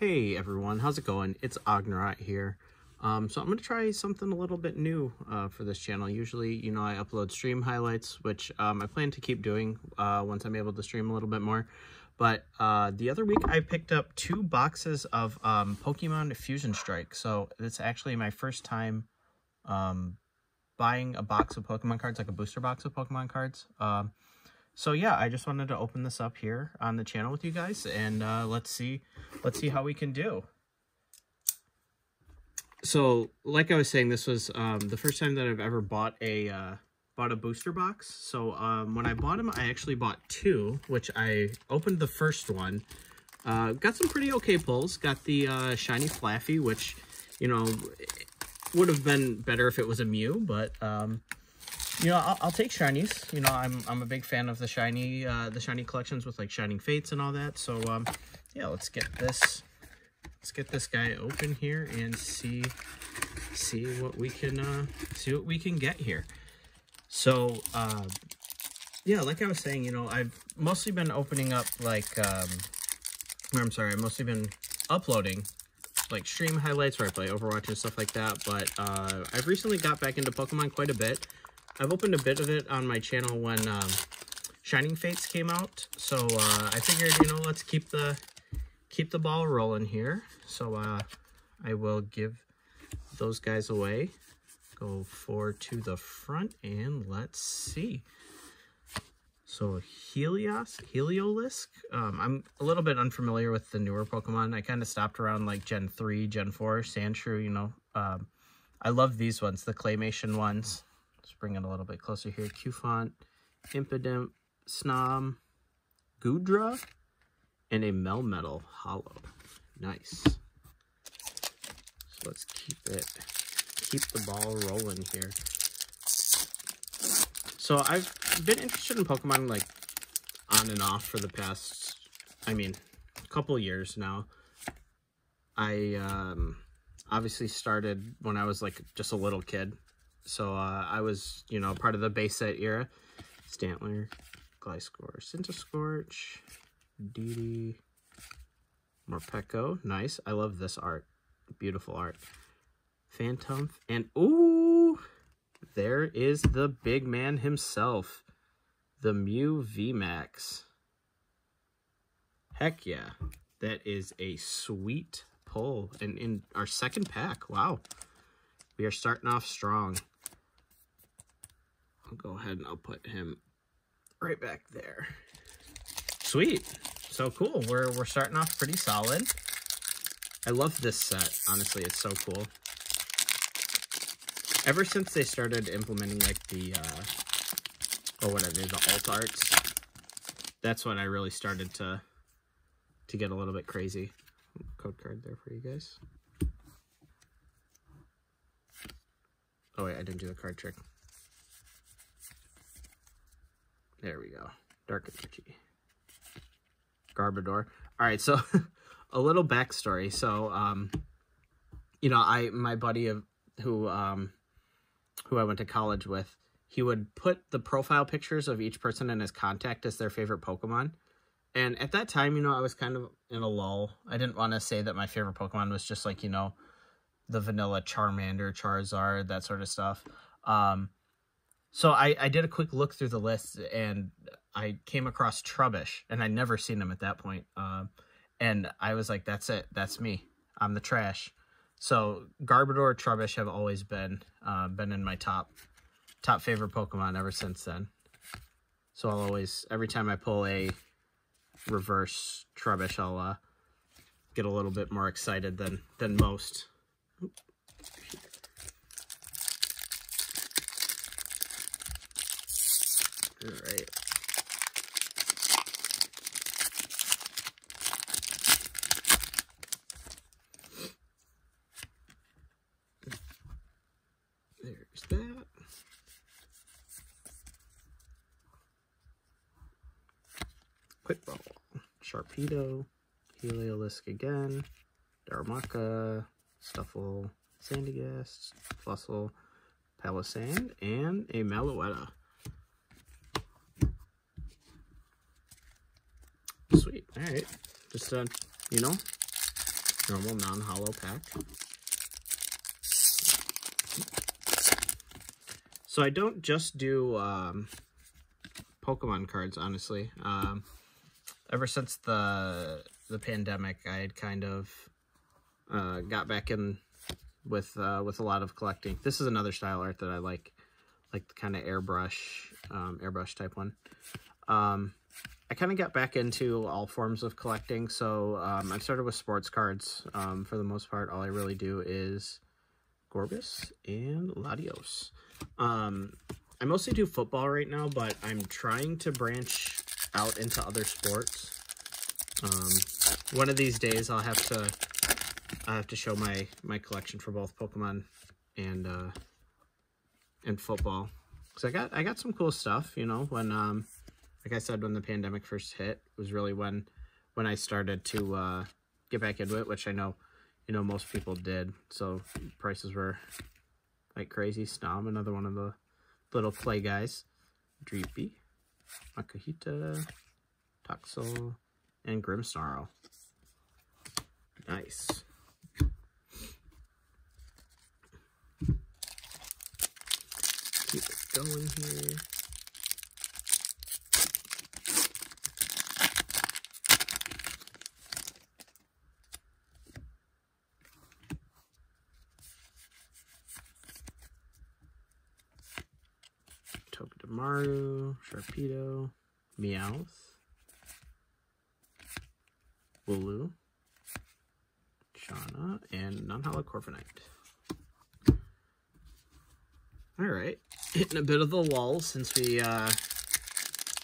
Hey everyone, how's it going? It's Ognorot here. Um, so I'm going to try something a little bit new uh, for this channel. Usually, you know, I upload stream highlights, which um, I plan to keep doing uh, once I'm able to stream a little bit more. But uh, the other week, I picked up two boxes of um, Pokemon Fusion Strike. So it's actually my first time um, buying a box of Pokemon cards, like a booster box of Pokemon cards. So yeah, I just wanted to open this up here on the channel with you guys, and uh, let's see, let's see how we can do. So, like I was saying, this was um, the first time that I've ever bought a uh, bought a booster box. So um, when I bought them, I actually bought two, which I opened the first one. Uh, got some pretty okay pulls. Got the uh, shiny Flaaffy, which you know would have been better if it was a Mew, but um, you know, I'll, I'll, take shinies. You know, I'm I'm a big fan of the shiny uh, the shiny collections with like Shining Fates and all that. So um, yeah, let's get this let's get this guy open here and see see what we can uh, see what we can get here. So uh, yeah, like I was saying, you know, I've mostly been opening up like um, I'm sorry, I've mostly been uploading like stream highlights where I play Overwatch and stuff like that. But uh, I've recently got back into Pokemon quite a bit. I've opened a bit of it on my channel when um, Shining Fates came out, so uh, I figured, you know, let's keep the keep the ball rolling here. So uh, I will give those guys away. Go forward to the front and let's see. So Helios, Heliolisk. Um, I'm a little bit unfamiliar with the newer Pokemon. I kind of stopped around like Gen 3, Gen 4, Sandshrew, you know. Um, I love these ones, the claymation ones bring it a little bit closer here. Cufant, Impidimp, Snom, Goodra, and a Melmetal Hollow. Nice. So let's keep it, keep the ball rolling here. So I've been interested in Pokemon like on and off for the past, I mean, a couple years now. I um, obviously started when I was like just a little kid. So uh, I was, you know, part of the base set era. Stantler, Gliscor, Centiskorch, Didi, Morpeko. Nice. I love this art. Beautiful art. Phantump. And, ooh, there is the big man himself. The Mew VMAX. Heck yeah. That is a sweet pull. And in our second pack, wow. We are starting off strong. I'll go ahead and I'll put him right back there. Sweet. So cool. We're, we're starting off pretty solid. I love this set. Honestly, it's so cool. Ever since they started implementing like the, uh, or whatever, the alt arts, that's when I really started to, to get a little bit crazy. Code card there for you guys. Oh wait, I didn't do the card trick. There we go. Dark Energy. Garbodor. All right, so a little backstory. So, um, you know, I my buddy of who um, who I went to college with, he would put the profile pictures of each person in his contact as their favorite Pokemon. And at that time, you know, I was kind of in a lull. I didn't want to say that my favorite Pokemon was just like, you know, the vanilla Charmander, Charizard, that sort of stuff. Um, so I, I did a quick look through the list and I came across Trubbish and I'd never seen him at that point. Um, and I was like, that's it. That's me. I'm the trash. So Garbodor, Trubbish have always been uh, been in my top top favorite Pokemon ever since then. So I'll always, every time I pull a reverse Trubbish, I'll uh, get a little bit more excited than than most. All right. There's that. Quick ball. Sharpedo. Heliolisk again. Darumaka. Stufful. Sandygast. Fossil. Palossand. And a Meloetta. Sweet. All right. Just, a, you know, normal non-hollow pack. So I don't just do um, Pokemon cards, honestly. Um, ever since the the pandemic, I had kind of uh, got back in with uh, with a lot of collecting. This is another style art that I like, like the kind of airbrush, um, airbrush type one. Um, I kind of got back into all forms of collecting. So um, I started with sports cards. Um, for the most part, all I really do is Gorebyss and Latios. Um, I mostly do football right now, but I'm trying to branch out into other sports. Um, one of these days, I'll have to I have to show my my collection for both Pokemon and uh, and football because I got I got some cool stuff. You know, when um, like I said, when the pandemic first hit, was really when when I started to uh, get back into it, which I know you know most people did. So prices were like crazy. Snom, another one of the little play guys. Dreepy, Makuhita, Toxel, and Grimmsnarl. Nice. Keep it going here. Togedemaru, Sharpedo, Meowth, Wooloo, Shauna, and non-hollow. All right, hitting a bit of the lull since we uh,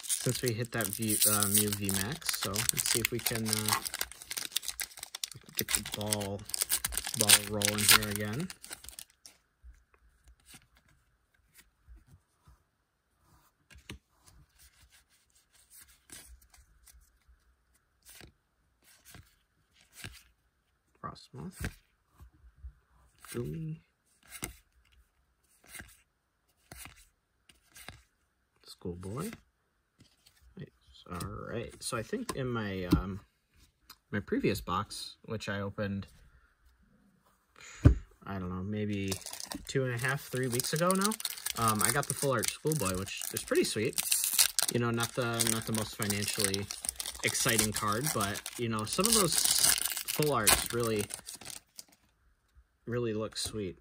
since we hit that v, uh, VMAX. So let's see if we can uh, get the ball ball rolling here again. Frosmoth, Goomy, Schoolboy. All right, so I think in my um, my previous box, which I opened, I don't know, maybe two and a half, three weeks ago now, um, I got the full art Schoolboy, which is pretty sweet. You know, not the not the most financially exciting card, but you know, some of those full arts really really looks sweet.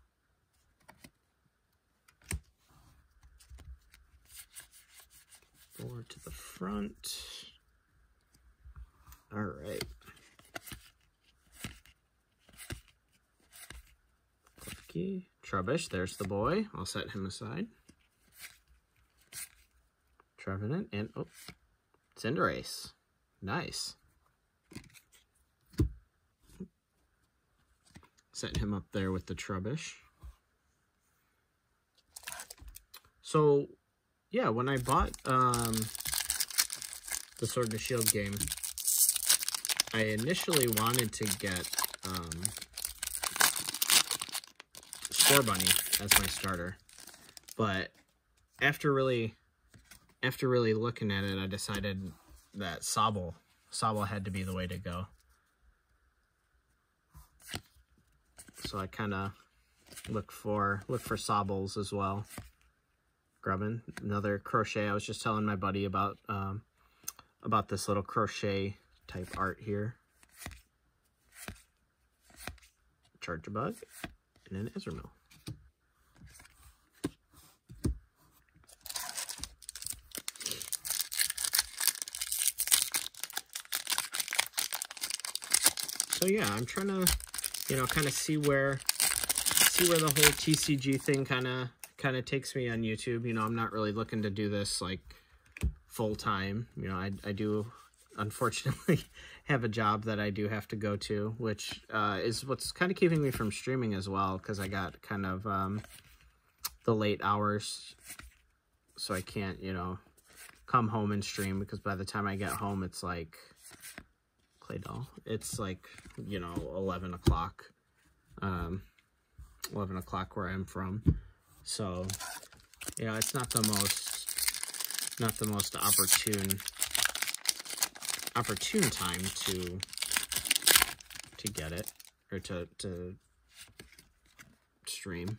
Forward to the front. All right. Klefki, Trubbish, there's the boy. I'll set him aside. Trevenant and, oh, Cinderace. Nice. Set him up there with the Trubbish. So, yeah, when I bought um, the Sword and Shield game, I initially wanted to get um, Scorbunny as my starter, but after really, after really looking at it, I decided that Sobble, Sobble had to be the way to go. So I kind of look for look for Sobbles as well. Grubbin, another crochet. I was just telling my buddy about um, about this little crochet type art here. Charjabug and an Ezreal. So yeah, I'm trying to, you know, kind of see where see where the whole TCG thing kind of kind of takes me on YouTube. You know, I'm not really looking to do this like full time. You know, I, I do unfortunately have a job that I do have to go to, which uh, is what's kind of keeping me from streaming as well because I got kind of um, the late hours, so I can't, you know, come home and stream because by the time I get home, it's like clay doll. It's like you know, eleven o'clock. Um, 11 o'clock where I'm from. So, yeah, it's not the most, not the most opportune, opportune time to, to get it. or to to stream.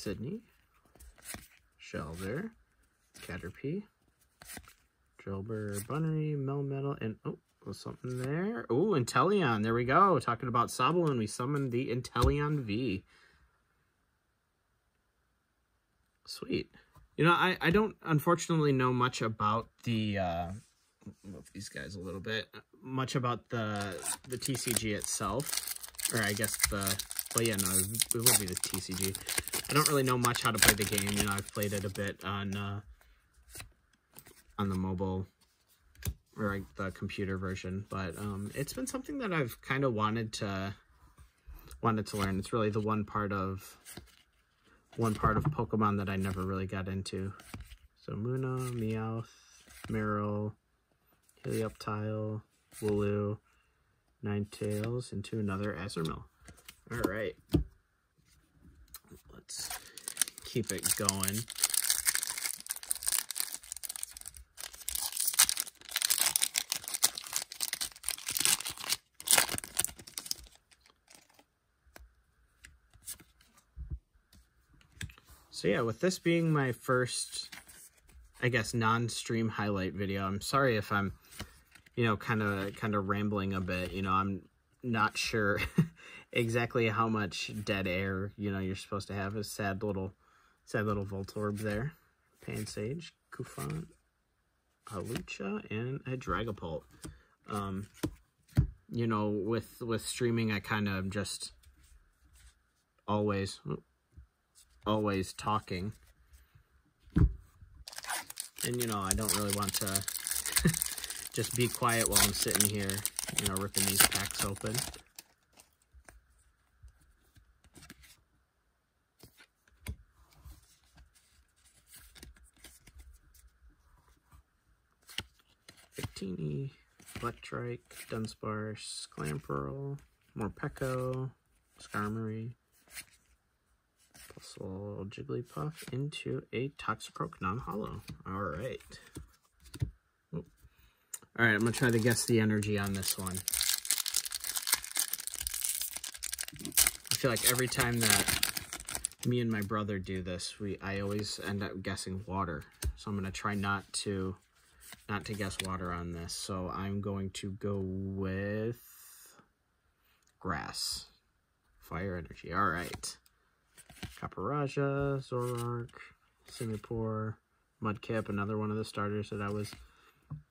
Sydney, Shelver, Caterpie, Drillbur, Bunnery, Melmetal, and oh, was something there. Oh, Inteleon. There we go. Talking about Sabaloon, we summoned the Inteleon V. Sweet. You know, I, I don't unfortunately know much about the uh move these guys a little bit. Much about the the TCG itself. Or I guess the well yeah, no, it will be the TCG. I don't really know much how to play the game. You know, I've played it a bit on uh on the mobile or like the computer version, but um it's been something that I've kind of wanted to wanted to learn. It's really the one part of one part of Pokemon that I never really got into. So Munna, Meowth, Marill, Helioptile, Wooloo, Ninetales, into another Azumarill. Alright. Let's keep it going. So yeah, with this being my first, I guess, non-stream highlight video, I'm sorry if I'm, you know, kind of kind of rambling a bit. You know, I'm not sure exactly how much dead air, you know, you're supposed to have. A sad little, sad little Voltorb there. Pan Pansage, Cufant, Hawlucha, and a Dragapult. Um, you know, with with streaming, I kind of just always always talking. And, you know, I don't really want to just be quiet while I'm sitting here, you know, ripping these packs open. Victini, Electrike, Dunsparce, Clamperl, Morpeko, Skarmory, so Jigglypuff into a Toxicroak non-hollow. All right. All right, I'm going to try to guess the energy on this one. I feel like every time that me and my brother do this, we I always end up guessing water. So I'm going to try not to not to guess water on this. So I'm going to go with grass. Fire energy. All right. Caparaja, Zoroark, Singapore, Mudkip, another one of the starters that I was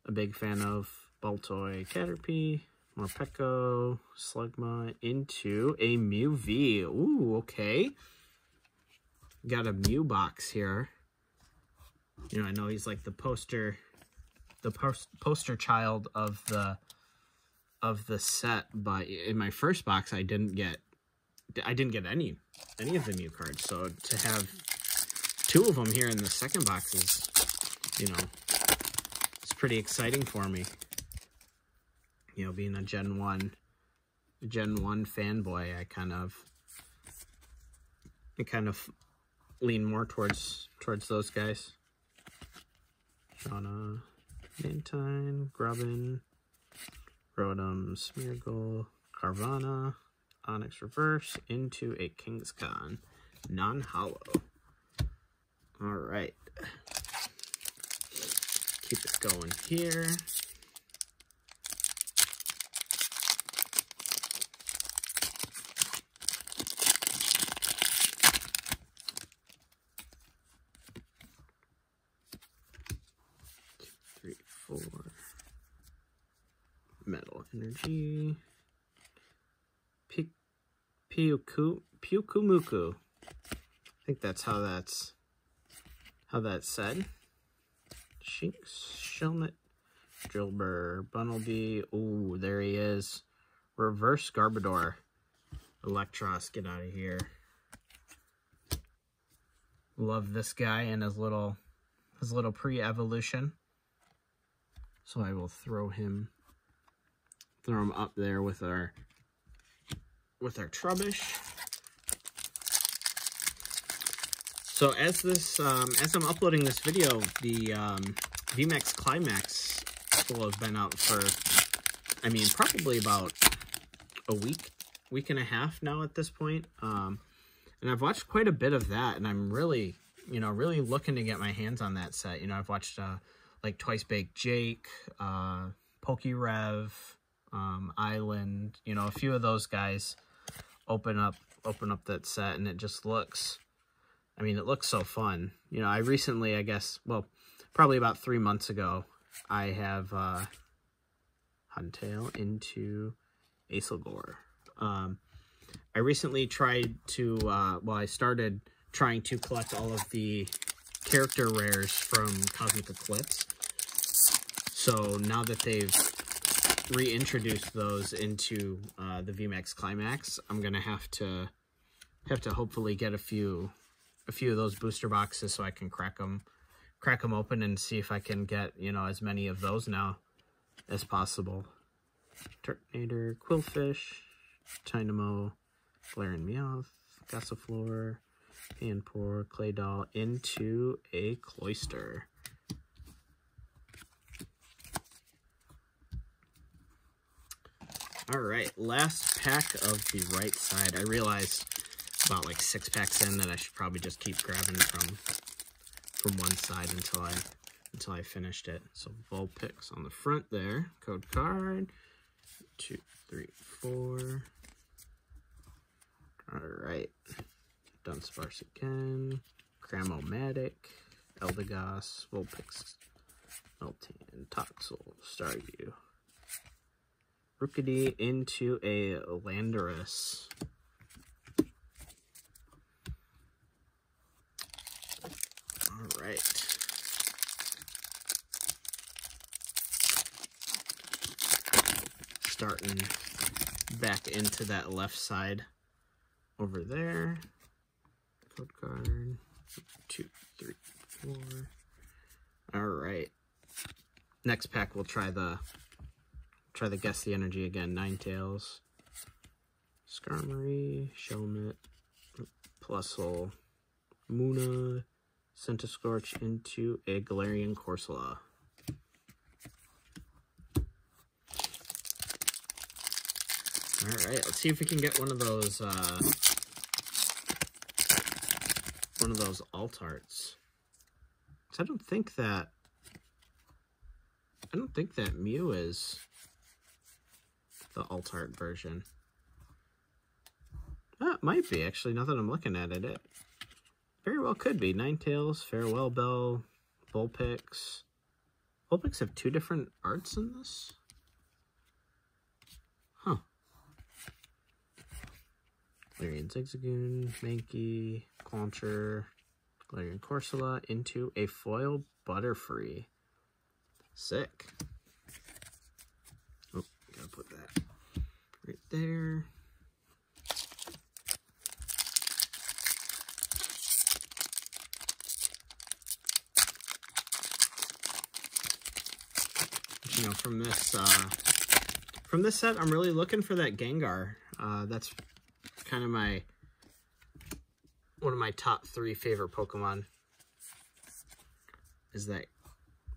a big fan of. Baltoy, Caterpie, Morpeko, Slugma, into a Mew V. Ooh, okay. Got a Mew box here. You know, I know he's like the poster, the post, poster child of the of the set, but in my first box, I didn't get I didn't get any any of the new cards. So to have two of them here in the second box is, you know, it's pretty exciting for me. You know, being a Gen 1, Gen 1 fanboy, I kind of, I kind of lean more towards, towards those guys. Shauna, Mantine, Grubbin, Rotom, Smeargle, Carvanha, Onix Reverse into a Kangaskhan non-hollow. All right. Keep it going here. Three, four. Energy. Pyuku, Pyukumuku. I think that's how that's how that's said. Shinx, Shelmet, Drillbur, Bunnelby. Ooh, there he is. Reverse Garbodor. Electros, get out of here. Love this guy and his little his little pre-evolution. So I will throw him throw them up there with our with our Trubbish. So as this, um, as I'm uploading this video, the um, VMAX Climax will have been out for, I mean, probably about a week, week and a half now at this point. Um, and I've watched quite a bit of that, and I'm really, you know, really looking to get my hands on that set. You know, I've watched uh, like Twice Baked Jake, uh, PokeRev, um, Island, you know, a few of those guys open up open up that set, and it just looks. I mean, it looks so fun. You know, I recently, I guess, well, probably about three months ago, I have uh, Huntail into Acelgor. Um, I recently tried to, uh, well, I started trying to collect all of the character rares from Cosmic Eclipse. So now that they've reintroduced those into uh, the VMAX Climax, I'm gonna have to have to hopefully get a few a few of those booster boxes so I can crack them crack them open and see if I can get you know as many of those now as possible. Turtonator, Qwilfish, Tynamo, Galarian Meowth, Gossifleur, Panpour, Claydol into a Cloyster. All right, last pack of the right side. I realized about like six packs in that I should probably just keep grabbing from from one side until I until I finished it. So Vulpix on the front there, code card, two, three, four. All right, Dunsparce again, Cramomatic, Eldegoss, Vulpix, Meltan, Toxel, Staryu. Rookidee into a Landorus. All right. Starting back into that left side over there. Code card. Two, three, four. All right. Next pack, we'll try the try the guess the energy again. Nine Ninetales, Skarmory, Shelmet, Plusle, Munna, Centiskorch into a Galarian Corsola. Alright, let's see if we can get one of those, uh, one of those alt arts. I don't think that, I don't think that Mew is the alt art version. Oh, it might be, actually, now that I'm looking at it. It very well could be. Ninetales, Farewell Bell, Vulpix. Vulpix have two different arts in this? Huh. Galarian Zigzagoon, Mankey, Clauncher, Galarian Corsola into a foil Butterfree. Sick. Oh, gotta put that there. You know, from this uh, from this set, I'm really looking for that Gengar. Uh, that's kind of my one of my top three favorite Pokemon. Is that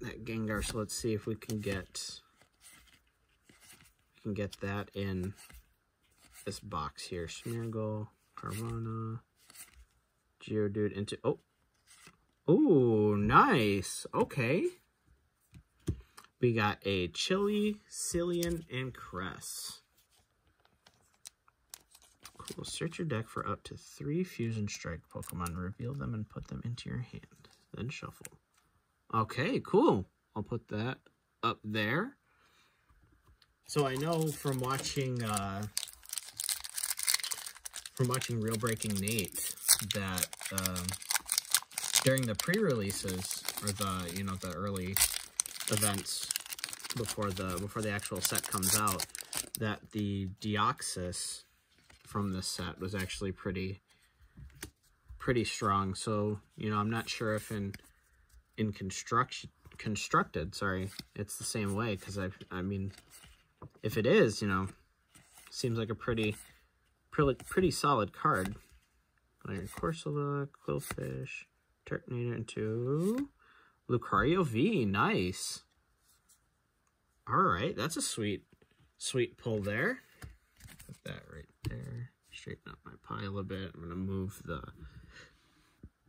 that Gengar? So let's see if we can get can get that in this box here. Smeargle, Carvanha, Geodude into... Oh! Oh, nice! Okay. We got a Chili, Cilan, and Cress. Cool. Search your deck for up to three Fusion Strike Pokemon. Reveal them and put them into your hand. Then shuffle. Okay, cool. I'll put that up there. So I know from watching uh, from watching Real Breaking Nate that um, during the pre-releases or the you know the early events before the before the actual set comes out that the Deoxys from this set was actually pretty pretty strong. So you know I'm not sure if in in construction constructed sorry it's the same way because I I mean if it is, you know, seems like a pretty, pretty, pretty solid card. Iron Corsola, Qwilfish, Turtonator into Lucario V. Nice. All right, that's a sweet, sweet pull there. Put that right there. Straighten up my pile a bit. I'm gonna move the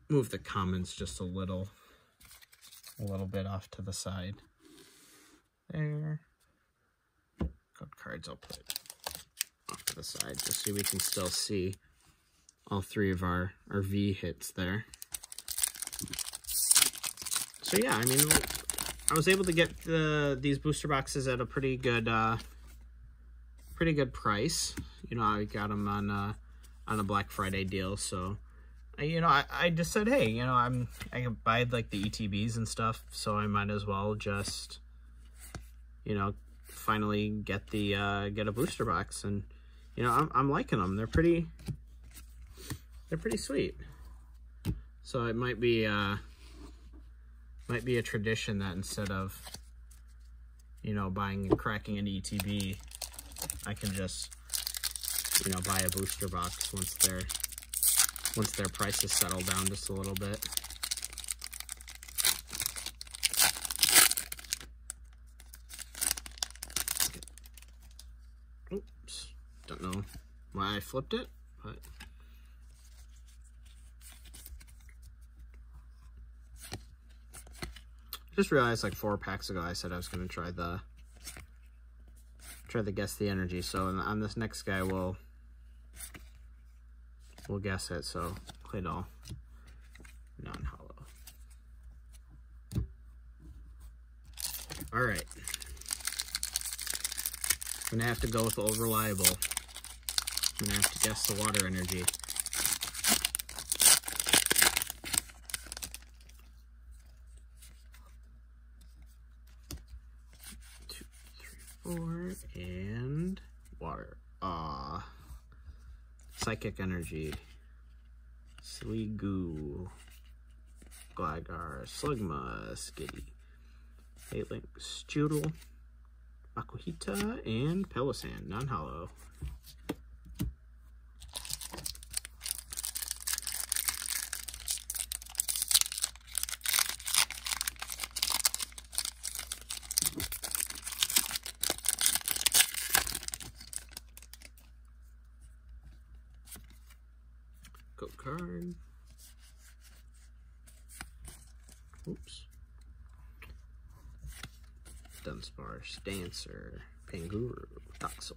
move the comments just a little, a little bit off to the side. There. Code cards I'll put off to the side just so we can still see all three of our, our V hits there. So yeah, I mean, I was able to get the these booster boxes at a pretty good, uh, pretty good price. You know, I got them on uh, on a Black Friday deal, so you know, I, I just said, hey, you know, I'm I can buy like the ETBs and stuff, so I might as well just, you know, finally get the uh, get a booster box, and you know, I'm I'm liking them. They're pretty, they're pretty sweet. So it might be uh, might be a tradition that instead of, you know, buying and cracking an ETB, I can just, you know, buy a booster box once they're once their prices settle down just a little bit. Oops, don't know why I flipped it, but just realized like four packs ago I said I was going to try the try to guess the energy. So on this next guy, we'll we'll guess it. So Claydol, non-hollow. All right. I'm gonna have to go with old reliable. Have to guess the water energy. Two, three, four, and water. Ah. Psychic energy. Sliggoo. Gligar. Slugma. Skitty. Eightlink. Strudel. Makuhita. And Pelisan. Non-hollow. card. Oops. Dunsparce, Dancer, Panguru, Toxel,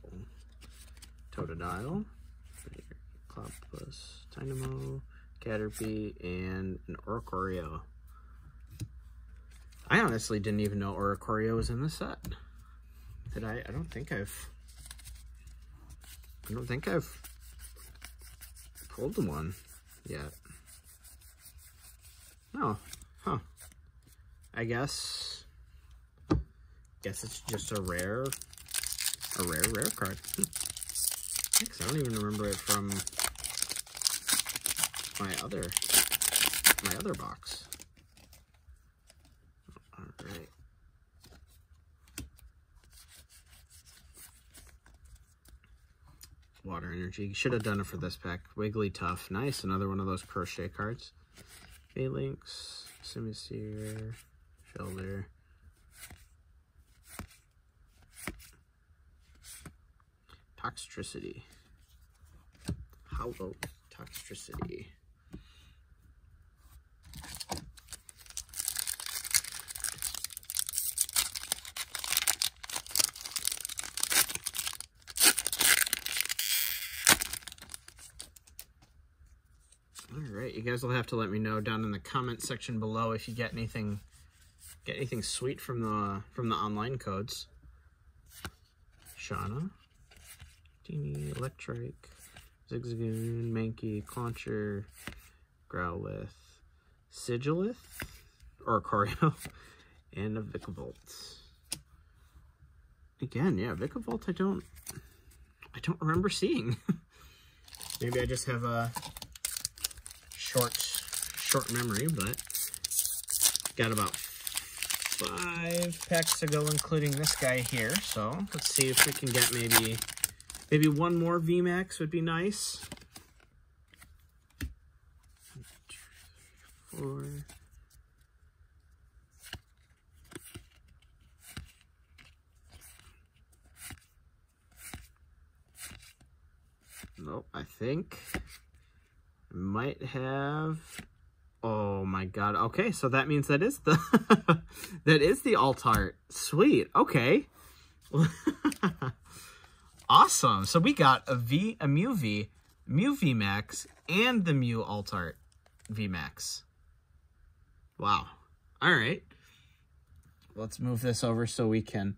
Totodile, Clobbopus, Dynamo, Caterpie, and an Oricorio. I honestly didn't even know Oricorio was in the set. Did I? I don't think I've... I don't think I've pulled the one yet. Oh, huh. I guess, guess it's just a rare, a rare, rare card. Hmm. Because I don't even remember it from my other, my other box. Alright. Water Energy. Should have done it for this pack. Wigglytuff. Nice. Another one of those crochet cards. Phalanx. Simisear. Shoulder. Toxtricity. about Toxtricity. All right, you guys will have to let me know down in the comment section below if you get anything get anything sweet from the from the online codes. Shauna, Dini, Electric, Zigzagoon, Mankey, Clauncher, Growlithe, Sigilyph, Oricorio, and a Vikavolt. Again, yeah, Vikavolt I don't I don't remember seeing. Maybe I just have a short, short memory, but got about five packs to go, including this guy here. So let's see if we can get maybe, maybe one more VMAX would be nice. Nope, I think I might have. Oh my god. Okay, so that means that is the that is the alt art. Sweet. Okay. awesome. So we got a V, a Mew V, Mew V Max, and the Mew alt art V Max. Wow. All right. Let's move this over so we can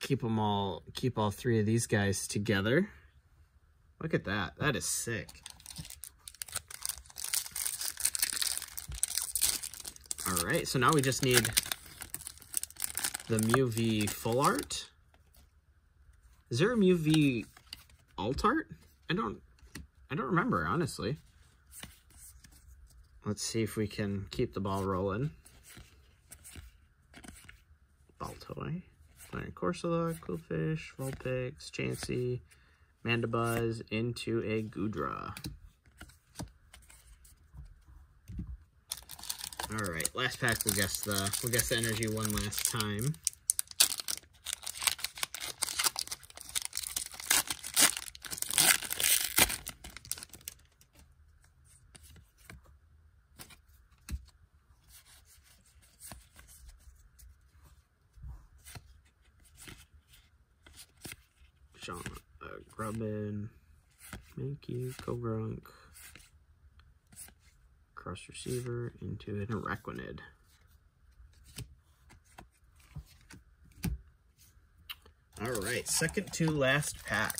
keep them all, keep all three of these guys together. Look at that. That is sick. All right, so now we just need the Mew V full art. Is there a Mew V alt art? I don't, I don't remember, honestly. Let's see if we can keep the ball rolling. Baltoy. Flareon Corsola, Qwilfish, Vulpix, Chansey, Mandibuzz into a Goodra. All right, last pack. We'll guess the we'll guess the energy one last time. Sean, uh, Grubbin, Mankey, Croagunk, receiver into an Araquanid. All right, second to last pack.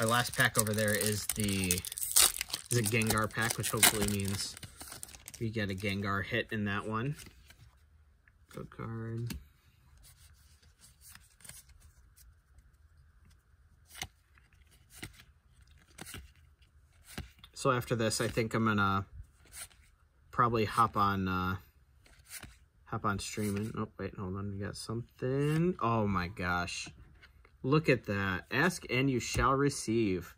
Our last pack over there is the is a Gengar pack, which hopefully means we get a Gengar hit in that one. Good card. So after this, I think I'm gonna probably hop on uh, hop on streaming. Oh wait, hold on, we got something. Oh my gosh, look at that! Ask and you shall receive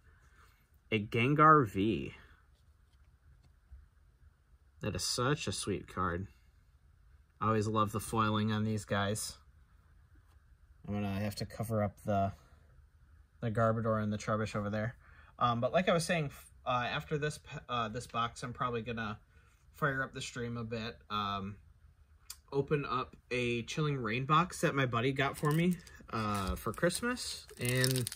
a Gengar V. That is such a sweet card. I always love the foiling on these guys. I'm gonna have to cover up the the Garbodor and the Trubbish over there. Um, but like I was saying, uh, after this uh, this box, I'm probably gonna fire up the stream a bit. Um, open up a Chilling Reign box that my buddy got for me uh, for Christmas, and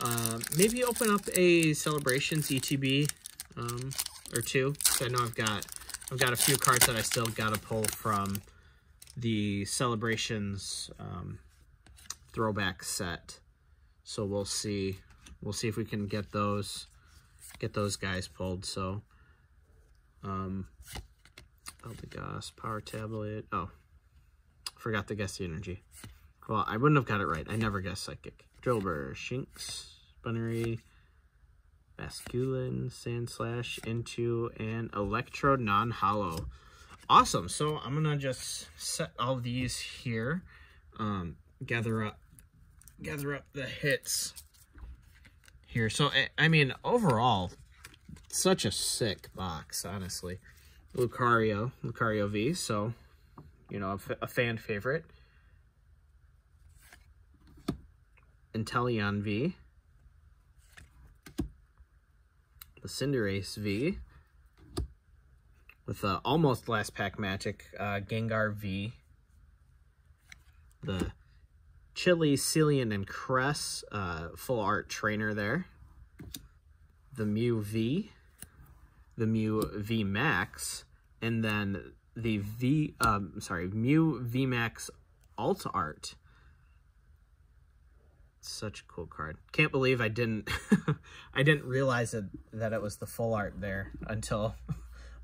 uh, maybe open up a Celebrations ETB um, or two. So I know I've got I've got a few cards that I still got to pull from the Celebrations um, throwback set. So we'll see. We'll see if we can get those get those guys pulled. So, um, Eldegoss, Power Tablet. Oh, forgot to guess the energy. Well, I wouldn't have got it right. I never guessed Psychic. Drillbur, Shinx, Spinnery, Basculin, Sandslash into an Electro non-hollow. Awesome. So I'm going to just set all these here. Um, gather up gather up the hits here. So, I mean, overall, such a sick box, honestly. Lucario, Lucario V, so, you know, a, fan favorite. Inteleon V. The Cinderace V. With the almost last pack magic, uh, Gengar V. The Chili, Cilan, and Cress, uh, full art trainer there. The Mew V, the Mew V Max, and then the V, um, sorry, Mew V Max alt art. Such a cool card. Can't believe I didn't, I didn't realize it, that it was the full art there until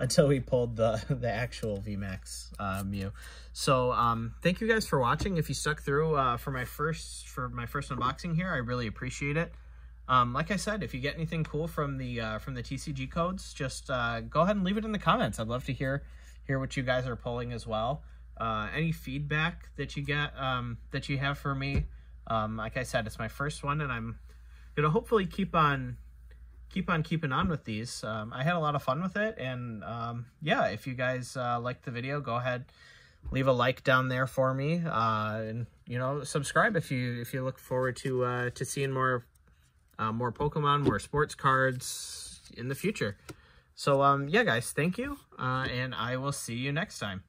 until we pulled the, the actual VMAX uh, Mew. So um, thank you guys for watching. If you stuck through uh, for my first for my first unboxing here, I really appreciate it. Um, like I said, if you get anything cool from the uh, from the TCG codes, just uh, go ahead and leave it in the comments. I'd love to hear hear what you guys are pulling as well. Uh, any feedback that you get um, that you have for me. Um, like I said, it's my first one, and I'm gonna hopefully keep on keep on keeping on with these. Um, I had a lot of fun with it, and um, yeah, if you guys uh, liked the video, go ahead, leave a like down there for me, uh, and you know, subscribe if you if you look forward to uh, to seeing more uh, more Pokemon, more sports cards in the future. So, um, yeah, guys, thank you, uh, and I will see you next time.